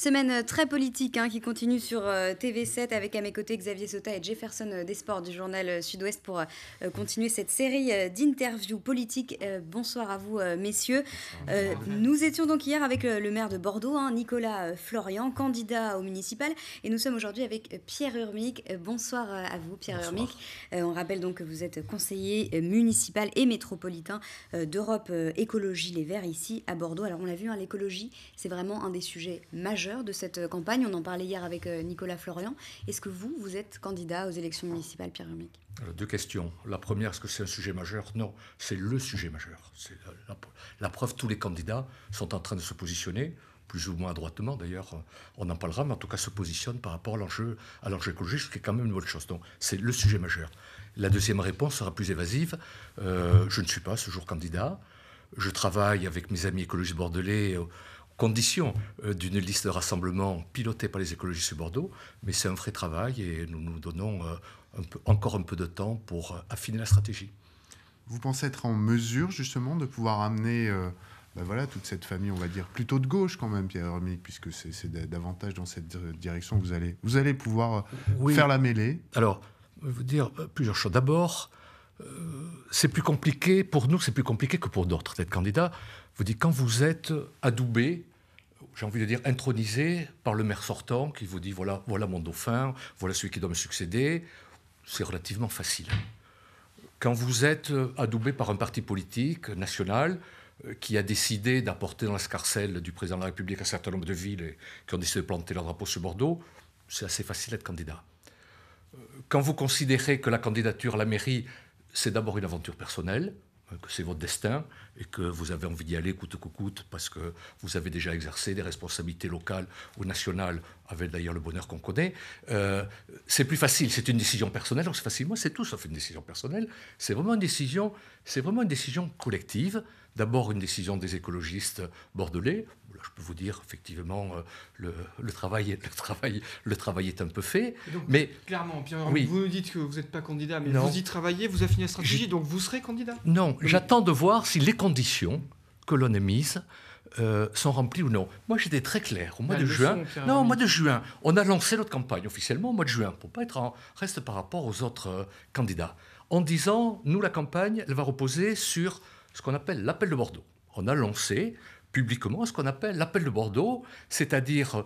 Semaine euh, très politique hein, qui continue sur euh, TV7 avec à mes côtés Xavier Sota et Jefferson euh, Desports du journal Sud-Ouest pour continuer cette série d'interviews politiques. bonsoir à vous, messieurs. nous étions donc hier avec le maire de Bordeaux, hein, Nicolas Florian, candidat au municipal, et nous sommes aujourd'hui avec Pierre Urmic. bonsoir à vous, Pierre Urmic. on rappelle donc que vous êtes conseiller municipal et métropolitain d'Europe Écologie Les Verts ici à Bordeaux. Alors on l'a vu, hein, l'écologie, c'est vraiment un des sujets majeurs de cette euh, campagne. On en parlait hier avec euh, Nicolas Florian. Est-ce que vous, vous êtes candidat aux élections municipales, Pierre Humic Deux questions. La première, est-ce que c'est un sujet majeur? Non, c'est le sujet majeur. La, preuve, tous les candidats sont en train de se positionner plus ou moins droitement d'ailleurs, on en parlera, mais en tout cas se positionne par rapport à l'enjeu, à l'enjeu écologique, ce qui est quand même une bonne chose. Donc c'est le sujet majeur. La deuxième réponse sera plus évasive. Euh, je ne suis pas ce jour candidat. Je travaille avec mes amis écologistes bordelais condition euh, d'une liste de rassemblement pilotée par les écologistes de Bordeaux, mais c'est un vrai travail et nous nous donnons euh, encore un peu de temps pour euh, affiner la stratégie. Vous pensez être en mesure justement de pouvoir amener ben voilà, toute cette famille, on va dire, plutôt de gauche quand même, Pierre Hermic, puisque c'est davantage dans cette direction que vous allez, vous allez pouvoir faire la mêlée? Alors, je vais vous dire plusieurs choses. D'abord, c'est plus compliqué, pour nous, c'est plus compliqué que pour d'autres d'être candidat. Vous dites, quand vous êtes adoubé j'ai envie de dire, intronisé par le maire sortant qui vous dit voilà, voilà mon dauphin, voilà celui qui doit me succéder, c'est relativement facile. Quand vous êtes adoubé par un parti politique national euh, qui a décidé d'apporter dans l'escarcelle du président de la République un certain nombre de villes qui ont décidé de planter leur drapeau sur Bordeaux, c'est assez facile d'être candidat. Euh, quand vous considérez que la candidature à la mairie, c'est d'abord une aventure personnelle, que c'est votre destin et que vous avez envie d'y aller coûte que coûte parce que vous avez déjà exercé des responsabilités locales ou nationales, avec d'ailleurs le bonheur qu'on connaît. Euh, c'est plus facile, c'est une décision personnelle, c'est facile. Moi, c'est tout sauf une décision personnelle. C'est vraiment une décision, c'est vraiment une décision collective. D'abord, une décision des écologistes bordelais, je peux vous dire, effectivement, euh, le, travail, le, travail, le travail est un peu fait. mais clairement, Pierre, vous nous dites que vous n'êtes pas candidat, mais vous y travaillez, vous affinez la stratégie, donc vous serez candidat? Non, j'attends de voir si les conditions que l'on a mises euh, sont remplies ou non. Moi, j'étais très clair. Au mois de juin, non, au mois de juin, on a lancé notre campagne officiellement au mois de juin, pour pas être en reste par rapport aux autres euh, candidats, en disant, nous, la campagne, elle va reposer sur ce qu'on appelle l'appel de Bordeaux. On a lancé publiquement ce qu'on appelle l'appel de Bordeaux, c'est-à-dire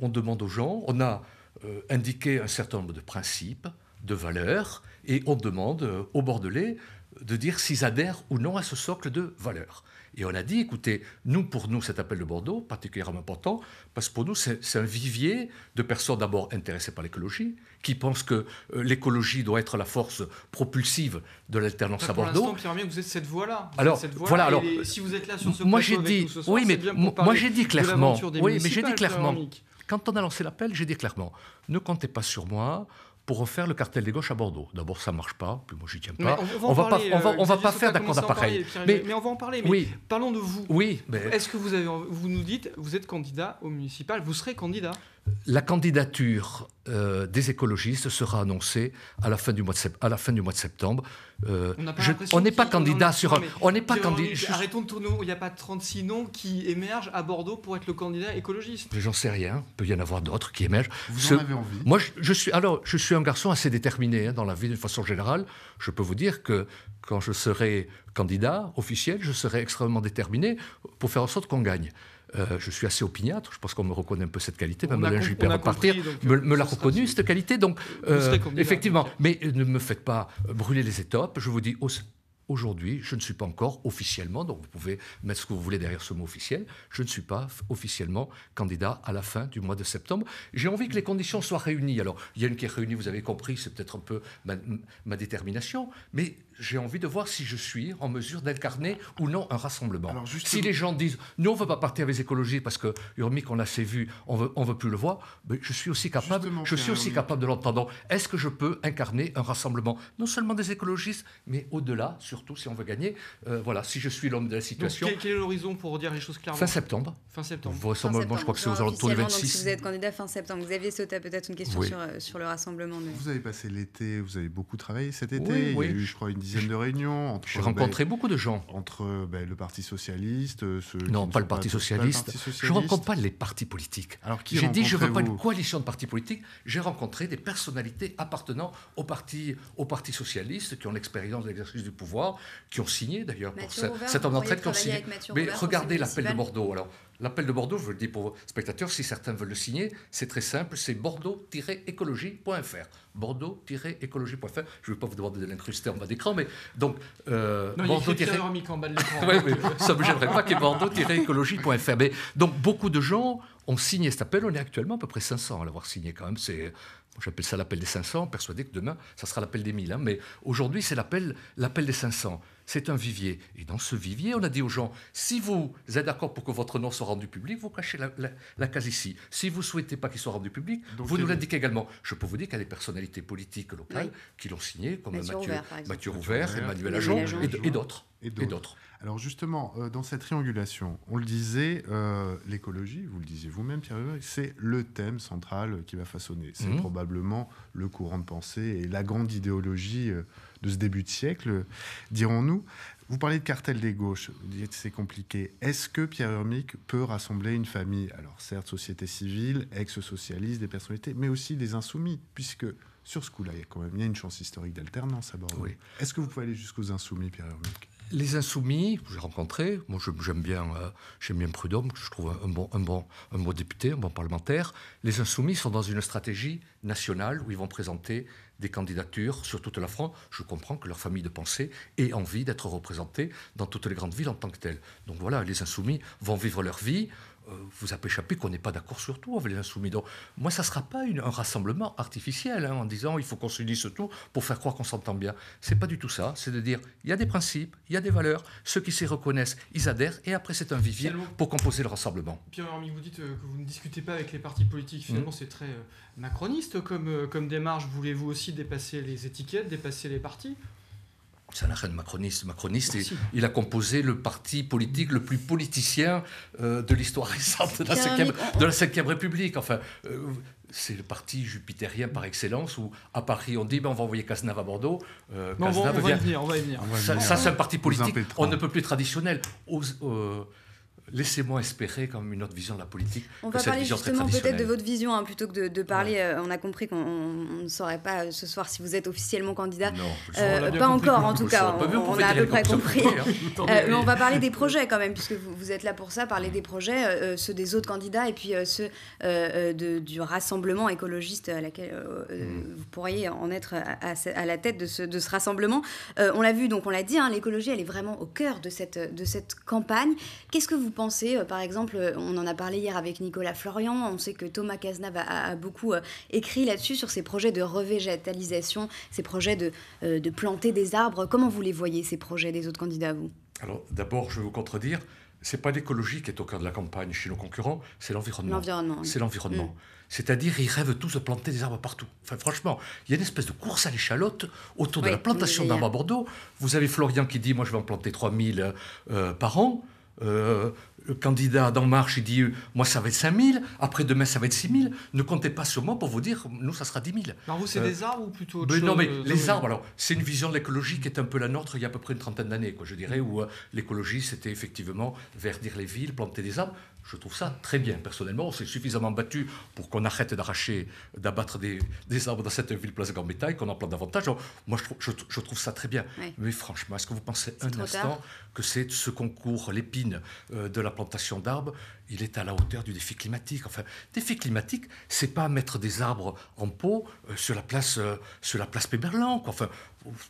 on demande aux gens, on a euh, indiqué un certain nombre de principes, de valeurs, et on demande euh, aux Bordelais de dire s'ils adhèrent ou non à ce socle de valeurs. Et on a dit, écoutez, nous, pour nous, cet appel de Bordeaux, particulièrement important, parce que pour nous, c'est un vivier de personnes d'abord intéressées par l'écologie, qui pensent que euh, l'écologie doit être la force propulsive de l'alternance à Bordeaux. Pour Pierre vous êtes cette voie-là. Alors, cette voie voilà. Alors, si vous êtes là sur ce moi j'ai dit, ce soir, oui, mais moi j'ai dit clairement, oui, mais j'ai dit clairement. Quand on a lancé l'appel, j'ai dit clairement, ne comptez pas sur moi pour refaire le cartel des gauches à Bordeaux. D'abord, ça marche pas, puis moi, j'y tiens pas. On va, pas, on va, on va pas faire d'accord d'appareil. Mais, mais, on va en parler. Mais oui. parlons de vous. Oui. Est-ce que vous avez, vous nous dites, vous êtes candidat au municipal, vous serez candidat? La candidature euh, des écologistes sera annoncée à la fin du mois de, à la fin du mois de septembre. Euh, on n'est pas candidat sur On n'est pas candidat. Arrêtons de tourner. Il n'y a pas 36 noms qui émergent à Bordeaux pour être le candidat écologiste. J'en sais rien. Il peut y en avoir d'autres qui émergent. Vous en avez envie Moi, je, suis alors, je suis un garçon assez déterminé hein, dans la vie d'une façon générale. Je peux vous dire que quand je serai candidat officiel, je serai extrêmement déterminé pour faire en sorte qu'on gagne. Euh, je suis assez opiniâtre, je pense qu'on me reconnaît un peu cette qualité, même Alain Juppé à partir me, me l'a reconnu, cette qualité. Donc, euh, effectivement, mais ne me faites pas brûler les étapes. Je vous dis, Aujourd'hui, je ne suis pas encore officiellement, donc vous pouvez mettre ce que vous voulez derrière ce mot officiel, je ne suis pas officiellement candidat à la fin du mois de septembre. J'ai envie que les conditions soient réunies. Alors, il y a une qui est réunie, vous avez compris, c'est peut-être un peu ma, détermination, mais j'ai envie de voir si je suis en mesure d'incarner ou non un rassemblement. Si les gens disent, nous, on ne veut pas partir avec les écologies parce que Urmic, on l'a assez vu, on veut, on veut plus le voir, mais je suis aussi capable, je suis aussi capable de l'entendre. Est-ce que je peux incarner un rassemblement, non seulement des écologistes, mais au-delà, surtout si on veut gagner. Euh, voilà, si je suis l'homme de la situation. quel, est l'horizon pour dire les choses clairement? Fin septembre. Fin septembre. Vraisemblablement, je crois que c'est aux alentours du 26. si vous êtes candidat fin septembre, vous aviez sauté peut-être une question sur, euh, sur, le rassemblement. Vous avez passé l'été, vous avez beaucoup travaillé cet été. Il y a eu, je crois, une dizaine de réunions. J'ai rencontré ben, beaucoup de gens. Entre ben, le Parti Socialiste, ceux non, pas le, Parti Socialiste. Je ne rencontre pas les partis politiques. Alors qui J'ai dit je ne veux pas une coalition de partis politiques. J'ai rencontré des personnalités appartenant au Parti, au parti Socialiste qui ont l'expérience de l'exercice du pouvoir, qui ont signé d'ailleurs pour cette, entrée qui ont signé. Mais regardez l'appel de Bordeaux. Alors, L'appel de Bordeaux, je le dis pour vos spectateurs, si certains veulent le signer, c'est très simple, c'est bordeaux-écologie.fr. Bordeaux-écologie.fr. Je ne vais pas vous demander de l'incruster en bas d'écran, mais donc. Euh, non, bordeaux il y a en bas de l'écran. ouais, ça ne me gênerait pas qu'il y ait bordeaux-écologie.fr. Mais donc, beaucoup de gens ont signé cet appel. On est actuellement à peu près 500 à l'avoir signé quand même. C'est J'appelle ça l'appel des 500, persuadé que demain, ça sera l'appel des 1000. Hein. Mais aujourd'hui, c'est l'appel, l'appel des 500. C'est un vivier. Et dans ce vivier, on a dit aux gens, si vous êtes d'accord pour que votre nom soit rendu public, vous cachez la, case ici. Si vous ne souhaitez pas qu'il soit rendu public, vous nous l'indiquez également. Je peux vous dire qu'il y a des personnalités politiques locales qui l'ont signé, comme Mathieu, Mathieu, Rouvert, Emmanuel Ajon et, d'autres. Et d'autres. Alors justement, euh, dans cette triangulation, on le disait, euh, l'écologie, vous le disiez vous-même, Pierre c'est le thème central qui va façonner. C'est mmh. probablement le courant de pensée et la grande idéologie euh, de ce début de siècle, dirons-nous. Vous parlez de cartel des gauches, vous dites que c'est compliqué. Est-ce que Pierre Urmic peut rassembler une famille, alors certes société civile, ex-socialiste, des personnalités, mais aussi des insoumis, puisque sur ce coup-là, il y a quand même une chance historique d'alternance à Bordeaux. Est-ce que vous pouvez aller jusqu'aux insoumis, Pierre Urmic? Les insoumis, j'ai rencontré, moi j'aime bien, euh, j'aime bien Prudhomme, que je trouve un bon, un, bon, un bon député, un bon parlementaire. Les insoumis sont dans une stratégie nationale où ils vont présenter des candidatures sur toute la France. Je comprends que leur famille de pensée ait envie d'être représentée dans toutes les grandes villes en tant que telles. Donc voilà, les insoumis vont vivre leur vie. Euh, vous a échappé qu'on n'est pas d'accord sur tout avec les insoumis. Donc, moi, ça ne sera pas un rassemblement artificiel hein, en disant il faut qu'on se dise tout pour faire croire qu'on s'entend bien. C'est pas du tout ça. C'est de dire il y a des principes, il y a des valeurs, ceux qui s'y reconnaissent, ils adhèrent, et après, c'est un vivier pour composer le rassemblement. Pierre vous dites euh, que vous ne discutez pas avec les partis politiques. Finalement, mmh. c'est très euh, macroniste comme, comme démarche. Voulez-vous aussi dépasser les étiquettes, dépasser les partis? C'est un reine macroniste. Macroniste, il a composé le parti politique le plus politicien euh, de l'histoire récente de la, 5e, République. Enfin, euh, c'est le parti jupitérien par excellence où à Paris on dit ben, on va envoyer Cazenave à Bordeaux. Euh, on, va, y venir, on va y venir. Ça, c'est un parti politique. On ne peut plus traditionnel. Laissez-moi espérer quand même une autre vision de la politique. On va parler justement peut-être de votre vision hein, plutôt que de, parler. Euh, on a compris qu'on ne saurait pas euh, ce soir si vous êtes officiellement candidat. Non, euh, pas encore en tout cas. On, a à peu près compris. Hein. mais on va parler des projets quand même puisque vous, vous êtes là pour ça, parler des projets, ceux des autres candidats et puis ceux de, du rassemblement écologiste à laquelle mm. vous pourriez en être à, la tête de ce, de ce rassemblement. on l'a vu donc on l'a dit, hein, l'écologie elle est vraiment au cœur de cette de cette campagne. Qu'est-ce que vous pensez euh, Par exemple, euh, on en a parlé hier avec Nicolas Florian. On sait que Thomas Cazenave a, beaucoup euh, écrit là-dessus sur ces projets de revégétalisation, ces projets de, de planter des arbres. Comment vous les voyez, ces projets des autres candidats, vous? Alors, d'abord, je vais vous contredire c'est pas l'écologie qui est au cœur de la campagne chez nos concurrents, c'est l'environnement. C'est l'environnement. Mm. C'est-à-dire, ils rêvent tous de planter des arbres partout. Enfin, franchement, il y a une espèce de course à l'échalote autour de la plantation d'arbres à Bordeaux. Vous avez Florian qui dit Moi, je vais en planter 3000 par an. Euh, le candidat d'En Marche, il dit Moi, ça va être 5 000, après demain, ça va être 6 000. Ne comptez pas sur moi pour vous dire Nous, ça sera 10 000. Alors, vous, c'est euh, des arbres ou plutôt autre chose Non, mais les arbres, alors, c'est une vision de l'écologie qui est un peu la nôtre il y a à peu près une trentaine d'années, quoi, je dirais, où euh, l'écologie, c'était effectivement verdir les villes, planter des arbres. Je trouve ça très bien, personnellement. On s'est suffisamment battu pour qu'on arrête d'arracher, d'abattre des, arbres dans cette ville place Gambetta et qu'on en plante davantage. moi, je, je, trouve ça très bien. Mais franchement, est-ce que vous pensez un instant que c'est ce concours, l'épine euh, de la plantation d'arbres, il est à la hauteur du défi climatique. Enfin, défi climatique, c'est pas mettre des arbres en pot euh, sur la place, euh, sur la place Péberlan. Enfin,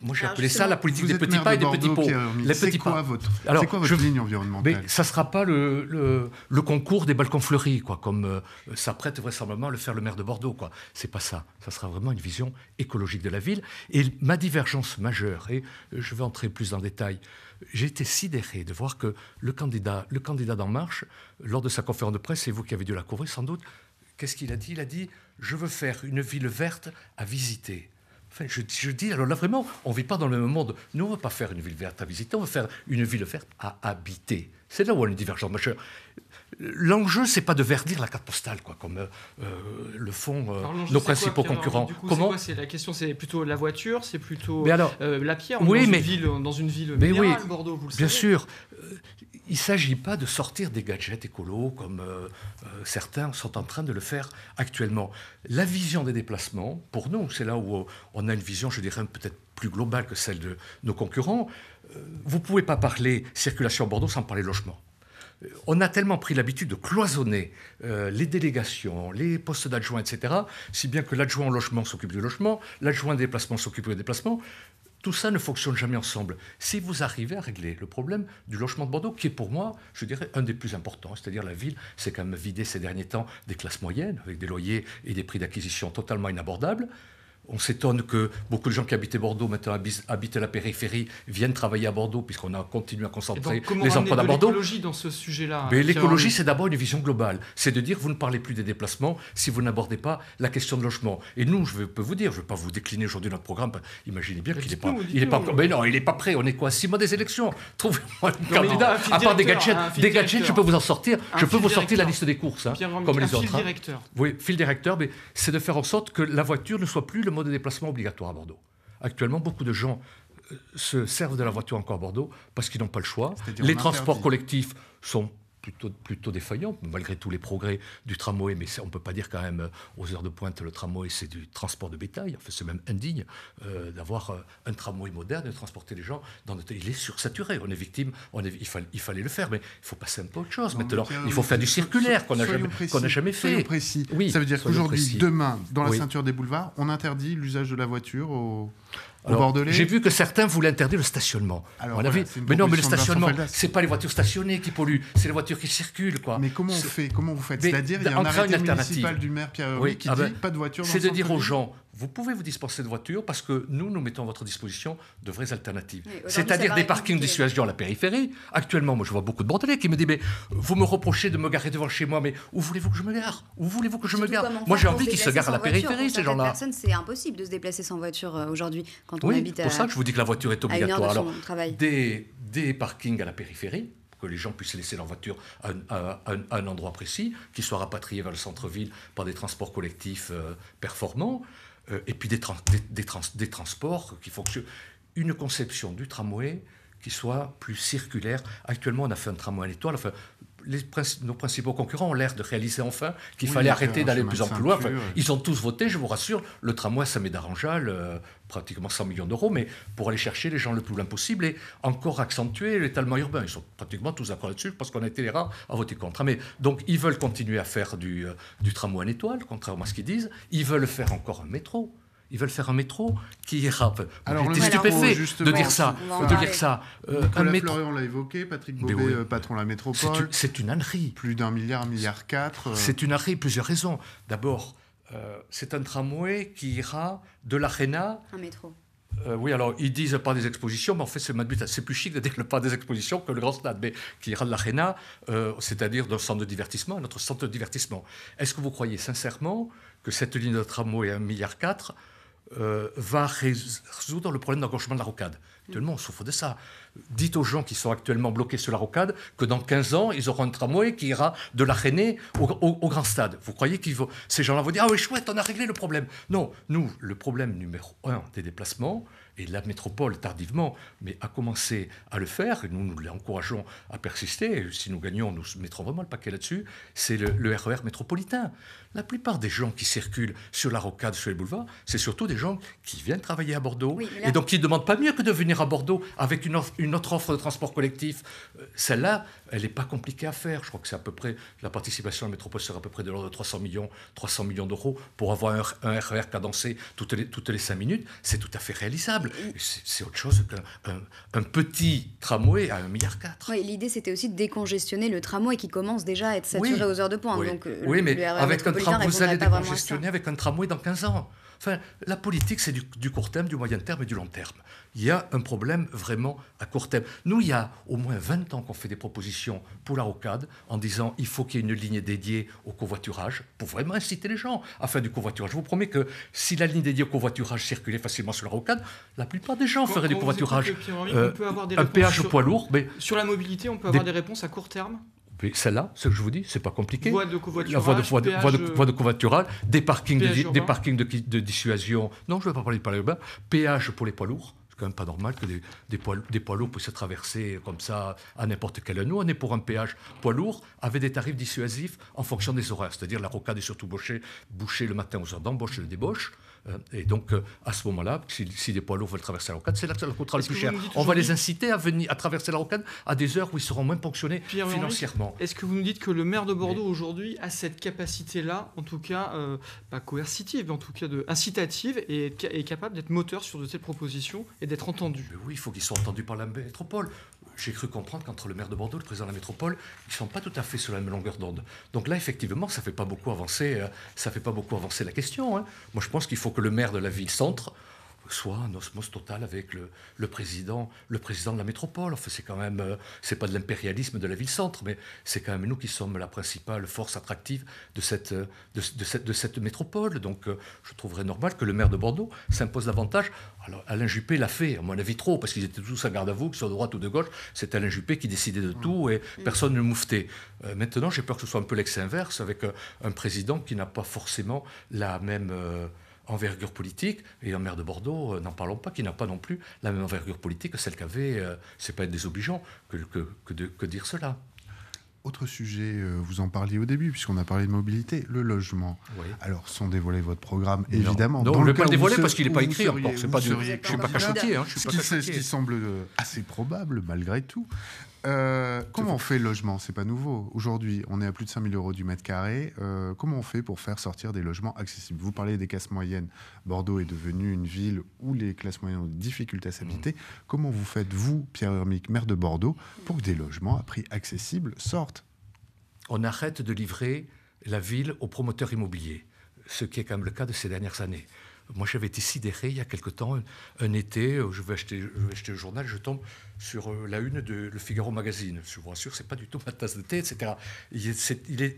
moi, j'ai appelé ça la politique des petits pas et des petits pots. C'est quoi, votre, Alors, quoi votre ligne environnementale Mais ça ne sera pas le, le, concours des balcons fleuris, quoi, comme euh, s'apprête vraisemblablement à le faire le maire de Bordeaux. Ce n'est pas ça. Ça sera vraiment une vision écologique de la ville. Et ma divergence majeure, et je vais entrer plus en détail, j'ai été sidéré de voir que le candidat, le candidat d'En Marche, lors de sa conférence de presse, c'est vous qui avez dû la couvrir sans doute, qu'est-ce qu'il a dit? Il a dit Je veux faire une ville verte à visiter. Enfin, je, je, dis, alors là vraiment, on ne vit pas dans le même monde. Nous, on ne veut pas faire une ville verte à visiter, on veut faire une ville verte à habiter. C'est là où on est divergent majeur. L'enjeu, c'est pas de verdir la carte postale, quoi, comme euh, le font euh, nos principaux quoi, concurrents. Du coup, Comment c'est La question, c'est plutôt la voiture, c'est plutôt alors, euh, la pierre. On oui, dans mais, une ville, dans une ville mais minérale, oui, Bordeaux, vous le Bien savez. sûr. Il ne s'agit pas de sortir des gadgets écolos comme euh, euh, certains sont en train de le faire actuellement. La vision des déplacements, pour nous, c'est là où on a une vision, je dirais, peut-être plus globale que celle de nos concurrents. Euh, vous ne pouvez pas parler circulation à Bordeaux sans parler logement on a tellement pris l'habitude de cloisonner euh, les délégations, les postes d'adjoints, etc., si bien que l'adjoint au logement s'occupe du logement, l'adjoint des déplacements s'occupe des déplacements. Tout ça ne fonctionne jamais ensemble. Si vous arrivez à régler le problème du logement de Bordeaux, qui est pour moi, je dirais, un des plus importants, c'est-à-dire la ville s'est quand même vidée ces derniers temps des classes moyennes, avec des loyers et des prix d'acquisition totalement inabordables. On s'étonne que beaucoup de gens qui habitaient Bordeaux maintenant habitent la périphérie, viennent travailler à Bordeaux, puisqu'on a continué à concentrer donc, les emplois à Bordeaux. l'écologie dans ce sujet-là Mais l'écologie, c'est d'abord une vision globale. C'est de dire, vous ne parlez plus des déplacements si vous n'abordez pas la question de logement. Et nous, je peux vous dire, je ne vais pas vous décliner aujourd'hui notre programme. Imaginez bien qu'il n'est pas, il est pas encore. Mais non, il n'est pas prêt. On est quoi Six mois des élections? Trouvez-moi un candidat. À part des gadgets, des gadgets, je peux vous en sortir. je peux vous sortir la liste des courses, hein, comme les autres. Fil directeur. Oui, fil directeur. Mais c'est de faire en sorte que la voiture ne soit plus le mode de déplacement obligatoire à Bordeaux. Actuellement, beaucoup de gens se servent de la voiture encore à Bordeaux parce qu'ils n'ont pas le choix. Les transports collectifs sont plutôt, plutôt défaillants, malgré tous les progrès du tramway, mais on ne peut pas dire quand même aux heures de pointe le tramway c'est du transport de bétail, enfin, c'est même indigne euh, d'avoir euh, un tramway moderne et de transporter les gens dans notre... Il est sursaturé, on est victime, on est... Il, fallait, il, fallait le faire, mais il faut passer un peu autre chose. Non, Maintenant, il faut faire du circulaire qu'on n'a jamais, qu jamais fait. précis. Oui, Ça veut dire qu'aujourd'hui, demain, dans la oui. ceinture des boulevards, on interdit l'usage de la voiture au... J'ai vu que certains voulaient interdire le stationnement. Alors, voilà, avis, mais non, mais le stationnement, c'est pas les voitures stationnées qui polluent, c'est les voitures qui circulent, quoi. Mais comment on fait Comment vous faites? C'est-à-dire, il y a un arrêté municipal du maire Pierre oui, qui ah ben, dit pas de voiture. C'est de dire aux gens, vous pouvez vous dispenser de voiture parce que nous, nous mettons à votre disposition de vraies alternatives. C'est-à-dire des parkings de dissuasion à la périphérie. Actuellement, moi, je vois beaucoup de Bordelais qui me disent, mais vous me reprochez de me garer devant chez moi, mais où voulez-vous que je me gare? Où voulez-vous que je me gare? Moi, j'ai envie qu'ils se garent à la périphérie, ces gens-là. personne, c'est impossible de se déplacer sans voiture euh, aujourd'hui quand on oui, habite pour ça que je vous dis que la voiture est obligatoire. Alors, des, des parkings à la périphérie, que les gens puissent laisser leur voiture à un, à un, à un endroit précis, qu'ils soient rapatriés vers le centre-ville par des transports collectifs euh, performants, euh, et puis des, trans, des, des, trans, des, transports qui fonctionnent. Une conception du tramway qui soit plus circulaire. Actuellement, on a fait un tramway à l'étoile. Les, nos principaux concurrents ont l'air de réaliser enfin qu'il oui, fallait arrêter d'aller de plus en plus loin. Enfin, ils ont tous voté, je vous rassure. Le tramway, ça met d'Aranjal, euh, pratiquement 100 millions d'euros, mais pour aller chercher les gens le plus loin possible et encore accentuer l'étalement urbain. Ils sont pratiquement tous d'accord là-dessus parce qu'on a été les rares à voter contre. Mais, donc, ils veulent continuer à faire du, euh, du tramway en étoile, contrairement à ce qu'ils disent. Ils veulent faire encore un métro. Ils veulent faire un métro qui ira. Alors, j'étais stupéfait de dire ça. De dire ça. Euh, un métro. on l'a évoqué. Patrick Bobet, oui. euh, patron de la métropole. C'est une, ânerie. Plus d'un milliard, un milliard quatre. Euh... C'est une ânerie. Plusieurs raisons. D'abord, euh, c'est un tramway qui ira de l'Arena. Un métro. Euh, oui, alors ils disent pas des expositions, mais en fait c'est c'est plus chic de dire le pas des expositions que le grand stade, mais qui ira de l'Arena, euh, c'est-à-dire d'un centre de divertissement à notre centre de divertissement. Est-ce que vous croyez sincèrement que cette ligne de tramway à 1,4 milliard euh, va résoudre le problème d'engorgement de la rocade. Actuellement, on souffre de ça. Dites aux gens qui sont actuellement bloqués sur la rocade que dans 15 ans, ils auront un tramway qui ira de la Rennais au, grand stade. Vous croyez que ces gens-là vont dire Ah oui, chouette, on a réglé le problème Non, nous, le problème numéro un des déplacements, et la métropole tardivement, mais a commencé à le faire, et nous, nous l'encourageons à persister, et si nous gagnons, nous mettrons vraiment le paquet là-dessus, c'est le, le, RER métropolitain. La plupart des gens qui circulent sur la rocade, sur les boulevards, c'est surtout des gens qui viennent travailler à Bordeaux, oui, là... et donc qui ne demandent pas mieux que de venir à Bordeaux avec une, offre, une autre offre de transport collectif. Celle-là, elle n'est pas compliquée à faire. Je crois que c'est à peu près, la participation à la métropole sera à peu près de l'ordre de 300 millions, 300 millions d'euros pour avoir un, un, RER cadencé toutes les, toutes les 5 minutes. C'est tout à fait réalisable. C'est autre chose qu'un un, un, petit tramway à 1,4 milliard. Oui, l'idée c'était aussi de décongestionner le tramway qui commence déjà à être saturé oui. aux heures de pointe. Oui, Donc, oui le, mais le avec un tramway, vous allez décongestionner avec un tramway dans 15 ans. Enfin, la politique, c'est du, court terme, du moyen terme et du long terme. Il y a un problème vraiment à court terme. Nous, il y a au moins 20 ans qu'on fait des propositions pour la rocade en disant il faut qu'il y ait une ligne dédiée au covoiturage pour vraiment inciter les gens à faire du covoiturage. Je vous promets que si la ligne dédiée au covoiturage circulait facilement sur la rocade, la plupart des gens feraient du covoiturage. Euh, un péage au poids lourd. Mais sur la mobilité, on peut avoir des réponses à court terme? Celle-là, ce que je vous dis, c'est pas compliqué. Voie de la voie de, voie de, covoiturage, des parkings, de, des parkings de, dissuasion. Non, je ne vais pas parler de urbain. Péage pour les poids lourds. C'est quand même pas normal que des, des, poids, des poids lourds puissent se traverser comme ça à n'importe heure. Nous, on est pour un péage poids lourd avec des tarifs dissuasifs en fonction des horaires. C'est-à-dire la rocade est surtout bouchée, bouchée le matin aux heures d'embauche et de débauche. Euh, et donc, euh, à ce moment-là, si, des poids lourds veulent traverser la rocade, c'est là que ça coûtera le plus cher. On va les inciter à, venir, à traverser la rocade à des heures où ils seront moins ponctionnés financièrement. Est-ce que vous nous dites que le maire de Bordeaux aujourd'hui a cette capacité-là, en tout cas, euh, pas coercitive, mais en tout cas de, incitative, et est capable d'être moteur sur de telles propositions et d'être entendu? Oui, il faut qu'ils soient entendus par la métropole j'ai cru comprendre qu'entre le maire de Bordeaux et le président de la métropole, ils ne sont pas tout à fait sur la même longueur d'onde. Donc là, effectivement, ça ne fait pas beaucoup avancer, euh, fait pas beaucoup avancer la question. Hein. Moi, je pense qu'il faut que le maire de la ville-centre soit un osmose total avec le, président, le président de la métropole. Enfin, c'est quand même, euh, c'est pas de l'impérialisme de la ville-centre, mais c'est quand même nous qui sommes la principale force attractive de cette, euh, de, cette, de cette métropole. Donc, euh, je trouverais normal que le maire de Bordeaux s'impose davantage. Alors, Alain Juppé l'a fait, à mon avis trop, parce qu'ils étaient tous à garde à vous, que ce soit de droite ou de gauche. C'est Alain Juppé qui décidait de tout et mmh. personne ne mouftait. maintenant, j'ai peur que ce soit un peu l'ex inverse, avec un président qui n'a pas forcément la même envergure politique, et un maire de Bordeaux, euh, n'en parlons pas, qui n'a pas non plus la même envergure politique que celle qu'avait, euh, c'est pas être désobligeant que, que, que, de, que dire cela. Autre sujet, euh, vous en parliez au début, puisqu'on a parlé de mobilité, le logement. Alors, sans dévoiler votre programme, évidemment. Non, on ne pas le dévoiler parce qu'il n'est pas écrit encore. C'est pas du, je ne suis pas cachotier. Hein, ce, qui, semble assez probable, malgré tout. Euh, comment on fait le logement? C'est pas nouveau. Aujourd'hui, on est à plus de 5000 euros du mètre carré. Euh, comment on fait pour faire sortir des logements accessibles? Vous parlez des classes moyennes. Bordeaux est devenu une ville où les classes moyennes ont des difficultés à s'habiter. Mmh. Comment vous faites, vous, Pierre Hermic, maire de Bordeaux, pour que des logements à prix accessible sortent? On arrête de livrer la ville aux promoteurs immobiliers, ce qui est quand même le cas de ces dernières années. Moi, j'avais été sidéré il y a quelque temps, un, été, je vais, acheter, je vais acheter le journal, je tombe sur euh, la une de Le Figaro Magazine. Je vous rassure, c'est pas du tout ma tasse de thé, etc. Il,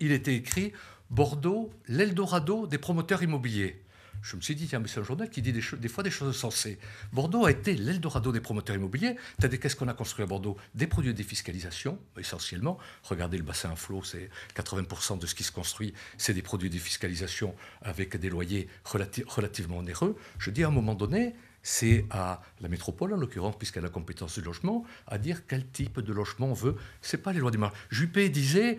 il était écrit Bordeaux, l'Eldorado des promoteurs immobiliers. Je me suis dit, tiens, mais c'est un journal qui dit des, fois des choses sensées. Bordeaux a été l'Eldorado des promoteurs immobiliers. Qu'est-ce qu'on a construit à Bordeaux? Des produits de défiscalisation, essentiellement. Regardez le bassin à flot, c'est 80% de ce qui se construit, c'est des produits de défiscalisation avec des loyers relativement onéreux. Je dis à un moment donné, c'est à la métropole, en l'occurrence, puisqu'elle a la compétence du logement, à dire quel type de logement on veut. Ce n'est pas les lois du marché. Juppé disait,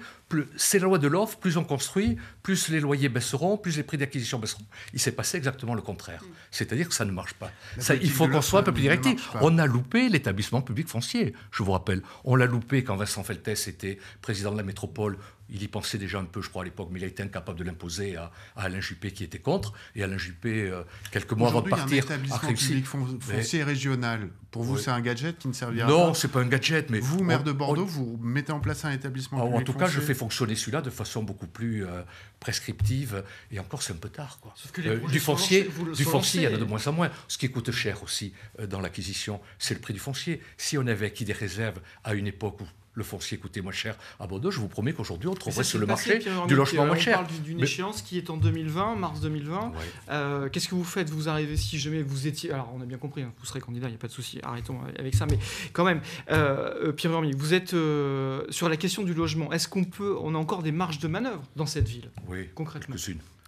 c'est la loi de l'offre, plus on construit, plus les loyers baisseront, plus les prix d'acquisition baisseront. Il s'est passé exactement le contraire. Mm. C'est-à-dire que ça ne marche pas. Ça, il faut qu'on soit un peu plus directif. On a loupé l'établissement public foncier, je vous rappelle. On l'a loupé quand Vincent Feltès était président de la métropole il y pensait déjà un peu, je crois, à l'époque, mais il a été incapable de l'imposer à, Alain Juppé qui était contre. Et Alain Juppé, euh, quelques mois avant de partir, un établissement a réussi. public foncier régional. Pour vous, c'est un gadget qui ne servira pas Non, c'est pas un gadget, mais vous, maire de Bordeaux, vous mettez en place un établissement public. En tout cas, je fais fonctionner celui-là de façon beaucoup plus euh, prescriptive. Et encore, c'est un peu tard, quoi. Euh, du foncier, du foncier, il y en a de moins en moins. Ce qui coûte cher aussi dans l'acquisition, c'est le prix du foncier. Si on avait acquis des réserves à une époque où le foncier coûtait moins cher à Bordeaux, je vous promets qu'aujourd'hui, on trouverait sur le marché du logement moins cher. On parle d'une échéance qui est en 2020, mars 2020. Euh, qu'est-ce que vous faites? Vous arrivez, si jamais vous étiez. Alors, on a bien compris, hein, vous serez candidat, il n'y a pas de souci, arrêtons avec ça. Mais quand même, euh, Pierre Vermy, vous êtes euh, sur la question du logement. Est-ce qu'on peut. On a encore des marges de manœuvre dans cette ville? Oui, concrètement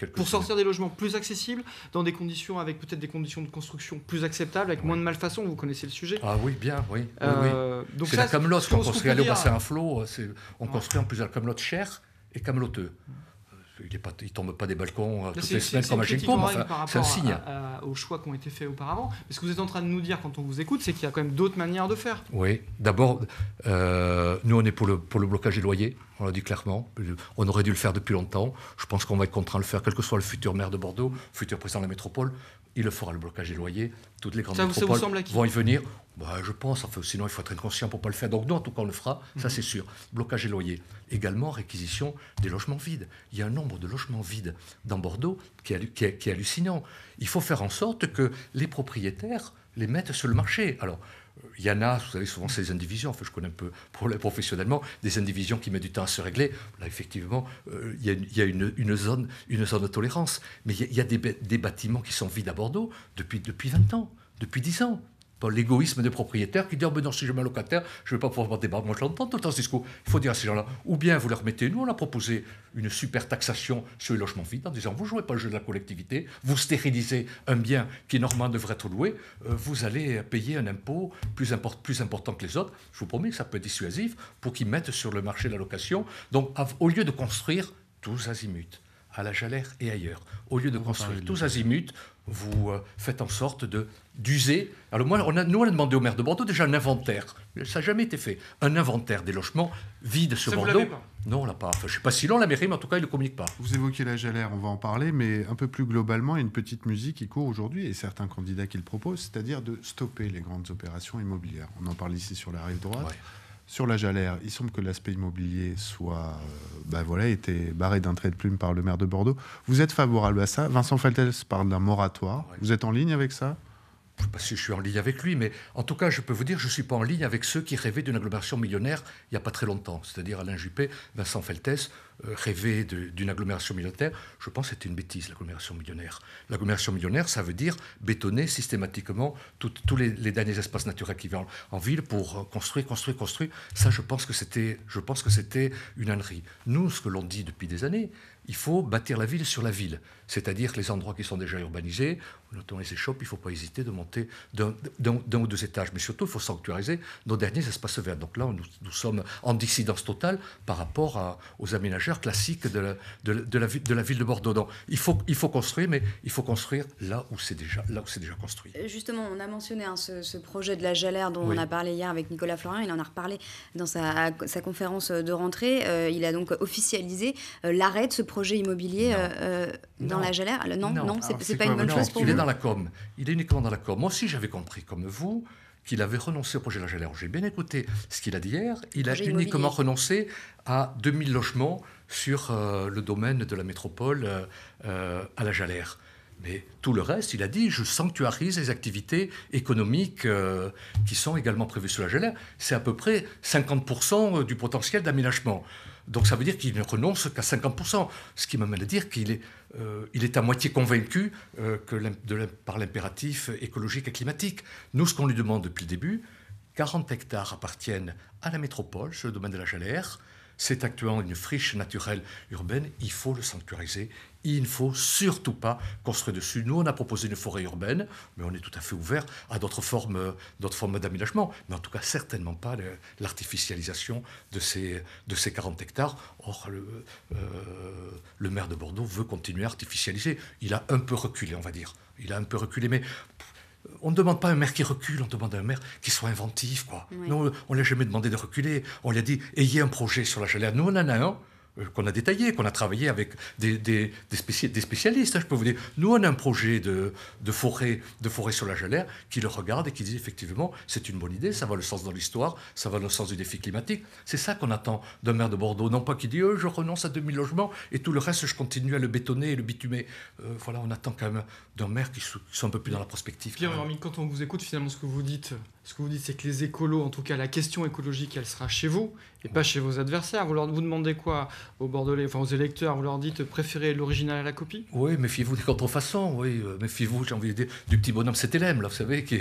pour sortir des logements plus accessibles, dans des conditions avec peut-être des conditions de construction plus acceptables, avec moins de malfaçons, vous connaissez le sujet. Ah oui, bien, oui. Euh, c'est la camelote qu'on construit. Aller au bassin à flot, on construit en plus la camelote chère et cameloteux. Il ne tombe pas des balcons euh, toutes les semaines comme à Ginko, c'est un signe. aux choix qui ont été faits auparavant. Mais ce que vous êtes en train de nous dire quand on vous écoute, c'est qu'il y a quand même d'autres manières de faire. Oui, d'abord, euh, nous on est pour le, pour le blocage des loyers. On l'a dit clairement. On aurait dû le faire depuis longtemps. Je pense qu'on va être contraint de le faire, quel que soit le futur maire de Bordeaux, futur président de la métropole. Il le fera, le blocage des loyers. Toutes les grandes ça, métropoles ça vont y venir. Bah, je pense. Enfin, sinon, il faut être inconscient pour ne pas le faire. Donc, nous, en tout cas, on le fera. Ça, mhm. c'est sûr. Blocage des loyers. Également, réquisition des logements vides. Il y a un nombre de logements vides dans Bordeaux qui est, qui est, qui est hallucinant. Il faut faire en sorte que les propriétaires les mettent sur le marché. Alors, il y en a, vous savez, souvent des indivisions, enfin je connais un peu professionnellement, des indivisions qui mettent du temps à se régler. Là, effectivement, euh, il y a, une, zone, une zone de tolérance. Mais il y a, des, des, bâtiments qui sont vides à Bordeaux depuis, depuis 20 ans, depuis 10 ans l'égoïsme des propriétaires qui disent oh ben non, si je mets un locataire, je ne vais pas pouvoir me débarrasser. Moi, je l'entends tout le temps, Cisco. Il faut dire à ces gens-là ou bien vous leur mettez, nous, on a proposé une super taxation sur les logements vides en disant vous ne jouez pas le jeu de la collectivité, vous stérilisez un bien qui normalement devrait être loué, euh, vous allez payer un impôt plus, plus important que les autres. Je vous promets que ça peut être dissuasif pour qu'ils mettent sur le marché la location. Donc, au lieu de construire tous azimuts, à la Jalère et ailleurs. Au lieu de construire tous azimuts, vous euh, faites en sorte de d'user. Alors moi, on a, nous, on a demandé au maire de Bordeaux déjà un inventaire. Ça n'a jamais été fait. Un inventaire des logements vides sur Bordeaux. non, on l'a pas. je ne sais pas si l'on la mairie, mais en tout cas, il ne le communique pas. Vous évoquez la Jalère, on va en parler, mais un peu plus globalement, il y a une petite musique qui court aujourd'hui, et certains candidats qui le proposent, c'est-à-dire de stopper les grandes opérations immobilières. On en parle ici sur la rive droite. Sur la Jalère, il semble que l'aspect immobilier soit, bah voilà, été barré d'un trait de plume par le maire de Bordeaux. Vous êtes favorable à ça Vincent Feltels parle d'un moratoire. Vous êtes en ligne avec ça? Je ne sais pas si je suis en ligne avec lui, mais en tout cas, je peux vous dire, je ne suis pas en ligne avec ceux qui rêvaient d'une agglomération millionnaire il n'y a pas très longtemps. C'est-à-dire Alain Juppé, Vincent Feltès, euh, rêver d'une agglomération millionnaire. Je pense que c'est une bêtise, l'agglomération millionnaire. L'agglomération millionnaire, ça veut dire bétonner systématiquement tous les, derniers espaces naturels qui viennent en, ville pour euh, construire, construire, construire. Ça, je pense que c'était une ânerie. Nous, ce que l'on dit depuis des années, il faut bâtir la ville sur la ville, c'est-à-dire les endroits qui sont déjà urbanisés, notamment les échoppes, il ne faut pas hésiter de monter d'un ou deux étages. Mais surtout, il faut sanctuariser nos derniers espaces verts. Donc là, nous, sommes en dissidence totale par rapport aux aménageurs classiques de la, de, la, de la, ville de Bordeaux. Donc il faut, il faut construire, mais il faut construire là où c'est déjà, là où déjà construit. Euh, justement, on a mentionné hein, ce, projet de la Jalère dont on a parlé hier avec Nicolas Florian. Il en a reparlé dans sa, sa conférence de rentrée. Euh, il a donc officialisé euh, l'arrêt de ce projet immobilier euh, euh, dans la Jalère Non, non, non c'est pas une bonne chose pour vous. Il est dans la com. Il est uniquement dans la com. Moi aussi, j'avais compris, comme vous, qu'il avait renoncé au projet de la Jalère. J'ai bien écouté ce qu'il a dit hier. Il a uniquement renoncé à 2000 logements sur euh, le domaine de la métropole à la Jalère. Mais tout le reste, il a dit, je sanctuarise les activités économiques qui sont également prévues sur la Jalère. C'est à peu près 50% du potentiel d'aménagement. Donc ça veut dire qu'il ne renonce qu'à 50%, ce qui m'amène à dire qu'il est, euh, à moitié convaincu euh, que par l'impératif écologique et climatique. Nous, ce qu'on lui demande depuis le début, 40 hectares appartiennent à la métropole, sur le domaine de la Jalère. C'est actuellement une friche naturelle urbaine, il faut le sanctuariser, il ne faut surtout pas construire dessus. Nous, on a proposé une forêt urbaine, mais on est tout à fait ouvert à d'autres formes, formes d'aménagement, mais en tout cas certainement pas l'artificialisation de ces, de ces 40 hectares. Or, le, euh, le maire de Bordeaux veut continuer à artificialiser. Il a un peu reculé, on va dire. Il a un peu reculé, mais on ne demande pas un maire qui recule, on demande un maire qui soit inventif. Quoi. Nous, on ne l'a jamais demandé de reculer. On lui a dit, ayez un projet sur la chaleur. Nous, on en a un. Euh, qu'on a détaillé, qu'on a travaillé avec des, des, spécialistes. Hein, je peux vous dire, nous, on a un projet de, forêt, de forêt sur la Jalère qui le regarde et qui dit effectivement, c'est une bonne idée, ça va le sens dans l'histoire, ça va le sens du défi climatique. C'est ça qu'on attend d'un maire de Bordeaux. Non pas qu'il dit, oh, je renonce à 2000 logements et tout le reste, je continue à le bétonner et le bitumer. Euh, voilà, on attend quand même d'un maire qui soit un peu plus dans la prospective. Pierre, quand on vous écoute, finalement, ce que vous dites, ce que vous dites, c'est que les écolos, en tout cas la question écologique, elle sera chez vous et pas chez vos adversaires. Vous leur vous demandez quoi aux Bordelais, enfin aux électeurs Vous leur dites préférez l'original à la copie? Oui, méfiez-vous des contrefaçons. Oui, euh, méfiez-vous, j'ai envie de dire, du petit bonhomme CTLM, là, vous savez, qui,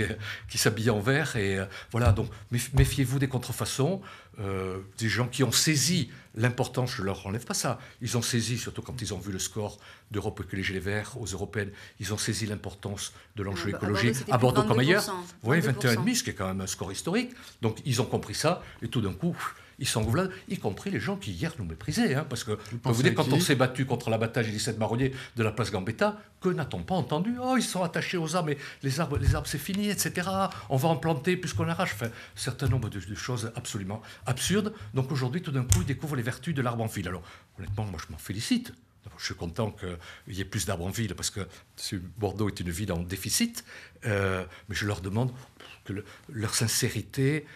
qui s'habille en vert et euh, voilà. Donc méfiez-vous des contrefaçons, euh, des gens qui ont saisi l'importance. Je leur enlève pas ça. Ils ont saisi, surtout quand ils ont vu le score d'Europe écologie les Verts aux européennes, ils ont saisi l'importance de l'enjeu écologique à Bordeaux comme ailleurs. Oui, 21,5, ce qui est quand même un score historique. Donc ils ont compris ça, et tout d'un coup, ils sont gouvernables, y compris les gens qui hier nous méprisaient. Hein, parce que, vous dire, quand on s'est battu contre l'abattage des 17 marronniers de la place Gambetta, que n'a-t-on pas entendu? Oh, ils sont attachés aux arbres, mais les arbres, les arbres c'est fini, etc. On va en planter puisqu'on arrache. Enfin, un certain nombre de, choses absolument absurdes. Donc aujourd'hui, tout d'un coup, ils découvrent les vertus de l'arbre en fil. Alors, honnêtement, moi, je m'en félicite. Je suis content qu'il y ait plus d'arbres en ville parce que Bordeaux est une ville en déficit. Euh, mais je leur demande que leur sincérité,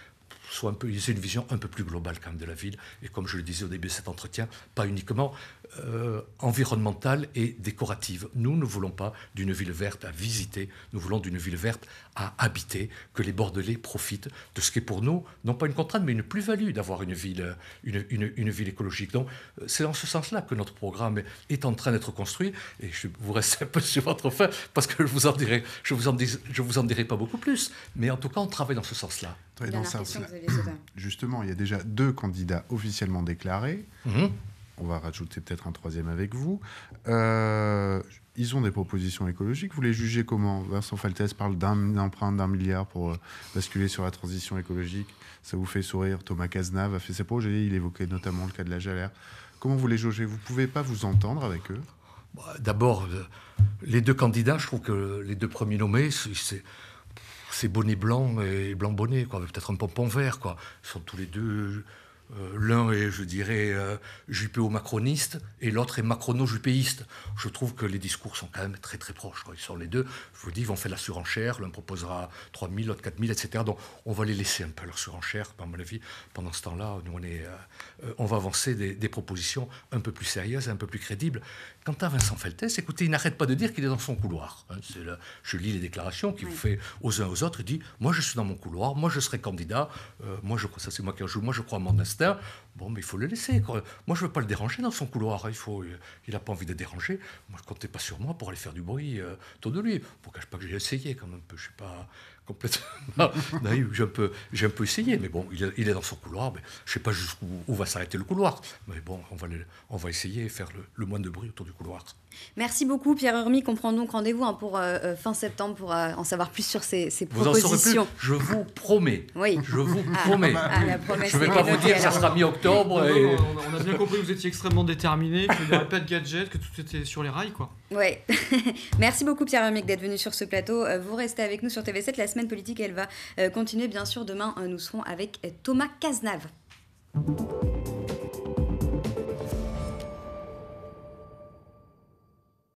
soit un peu, une vision un peu plus globale quand même de la ville. Et comme je le disais au début de cet entretien, pas uniquement euh, environnementale et décorative. Nous ne voulons pas d'une ville verte à visiter, nous voulons d'une ville verte à habiter, que les Bordelais profitent de ce qui est pour nous, non pas une contrainte, mais une plus-value d'avoir une ville, une, une, ville écologique. Donc c'est dans ce sens-là que notre programme est en train d'être construit. Et je vous reste un peu sur votre fin, parce que je vous en dirai, je vous en, je vous en dirai pas beaucoup plus. Mais en tout cas, on travaille dans ce sens-là. Dans Justement, il y a déjà deux candidats officiellement déclarés. Mmh on va rajouter peut-être un troisième avec vous. Euh, ils ont des propositions écologiques. Vous les jugez comment? Vincent Faltès parle d'un emprunt d'un milliard pour euh, basculer sur la transition écologique. Ça vous fait sourire. Thomas Cazenave a fait ses projets. Il évoquait notamment le cas de la Jalère. Comment vous les jaugez? Vous ne pouvez pas vous entendre avec eux? Bah, D'abord, euh, les deux candidats, je trouve que les deux premiers nommés, c'est bonnet blanc et blanc bonnet, quoi, peut-être un pompon vert. Quoi. Ils sont tous les deux l'un est, je dirais, euh, jupéo-macroniste et l'autre est macrono-jupéiste. Je trouve que les discours sont quand même très très proches. Ils sont les deux. Je vous dis, ils vont faire la surenchère. L'un proposera 3 000, l'autre 4 000, etc. Donc on va les laisser un peu leur surenchère, à mon avis. Pendant ce temps-là, nous, on, est, euh, on va avancer des, des, propositions un peu plus sérieuses, un peu plus crédibles. Quant à Vincent Feltès, écoutez, il n'arrête pas de dire qu'il est dans son couloir. Hein. je lis les déclarations qu'il fait aux uns aux autres. Il dit Moi, je suis dans mon couloir, moi, je serai candidat, euh, moi, je crois, ça c'est moi qui en joue, moi, je crois à mon instinct. Bon, mais il faut le laisser. Moi, je ne veux pas le déranger dans son couloir. Il faut, il n'a pas envie de déranger. Moi, je ne comptais pas sur moi pour aller faire du bruit euh, autour de lui. Pour ne pas que j'ai essayé quand même. Je ne suis pas complètement J'ai un, peu, j'ai un peu essayé, mais bon, il est, il est dans son couloir. Mais je ne sais pas jusqu'où où va s'arrêter le couloir. Mais bon, on va, on va essayer de faire le, le, moins de bruit autour du couloir. Merci beaucoup, Pierre Hermy. On prend donc rendez-vous hein, pour euh, euh, fin septembre pour euh, en savoir plus sur ces, ces vous propositions. En plus, je vous promets. Oui. Je vous ah, promets. Ah, la je ne vais pas vous dire que ça sera mi-octobre. Et... On, a bien compris que vous étiez extrêmement déterminé, qu'il n'y avait pas de gadget, que tout était sur les rails. quoi. Oui. Merci beaucoup, Pierre Hermy, d'être venu sur ce plateau. Vous restez avec nous sur TV7. La semaine politique, elle va continuer. Bien sûr, demain, nous serons avec Thomas Cazenave.